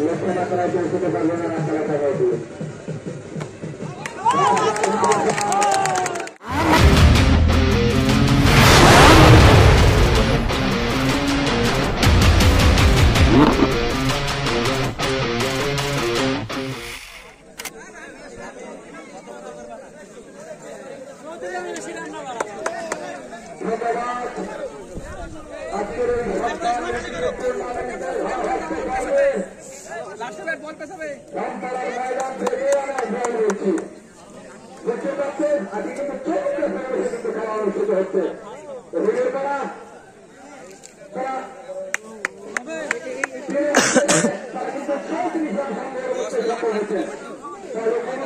লক্ষ্য মাত্রায় পৌঁছতে পারবে না রাস্তা রাখা হয়েছে আজকের এই রামপাড়ার ময়দান থেকে আমরা জয় বলছি দেখতে পাচ্ছেন আজকে কিন্তু চৌদ্দ ফেব্রুয়ারি কিন্তু খেলা অনুষ্ঠিত হচ্ছে রেলের পাড়া তারা তারা কিন্তু চৌত্রিশ রান সংগ্রহ করতে সফল হয়েছে তাহলে কোনো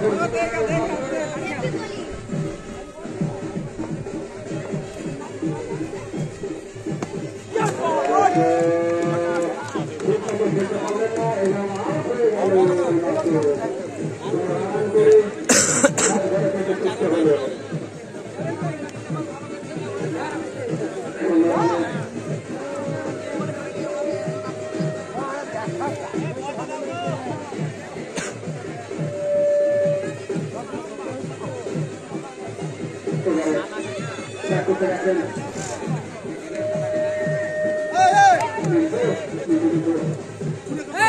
Deja, deja.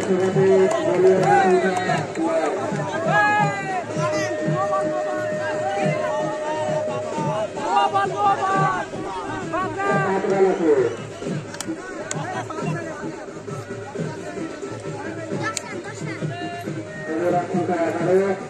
Terima kasih.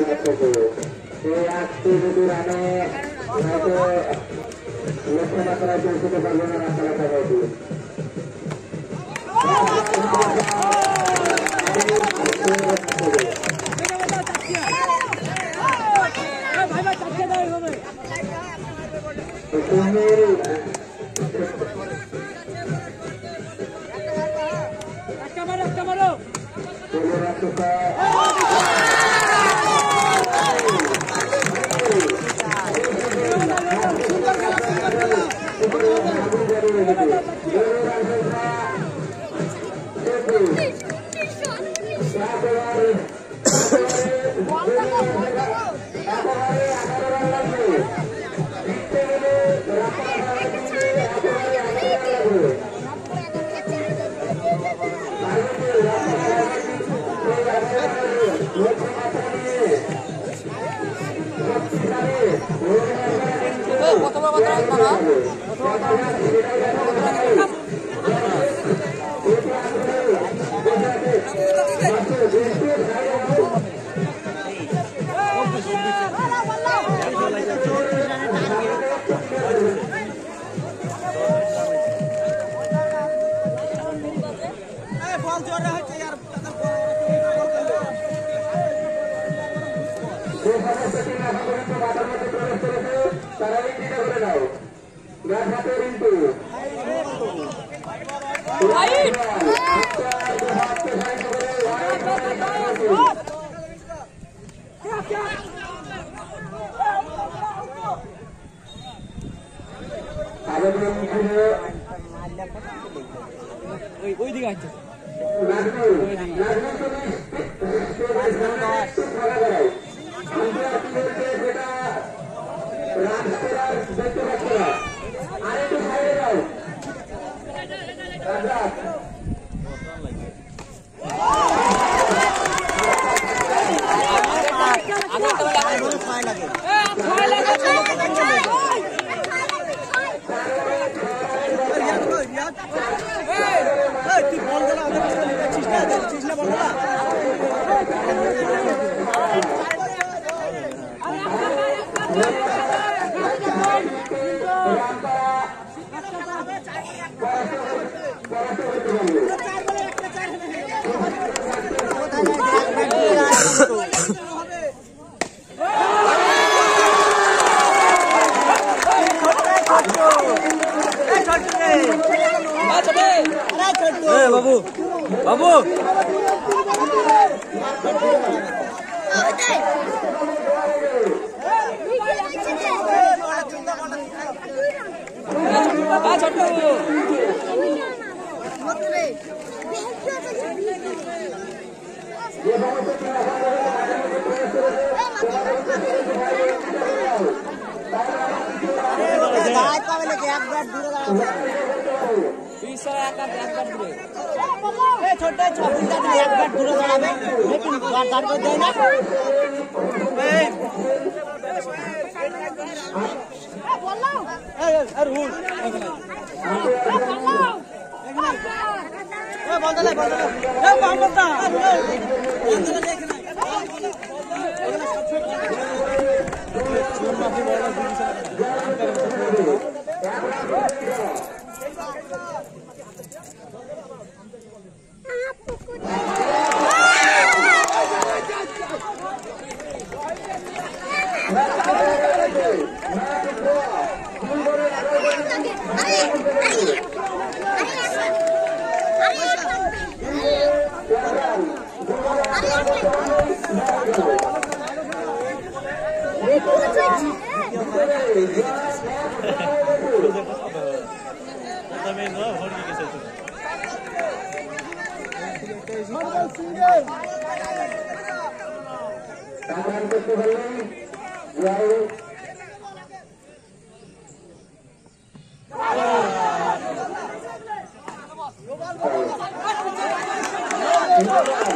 রাখতে এই আটটি দুটি রানে হয়তো লক্ষ্যমাত্রায় পৌঁছতে পারবে না রাস্তা 어디 갔지? ছোট ছবি একবার দূরে দাঁড়াবে লেকিন দাঁড় করে দেয় না আর também não, vou ligar esse tudo. Manda o single! Tangan kesuhelen, lalu Oh!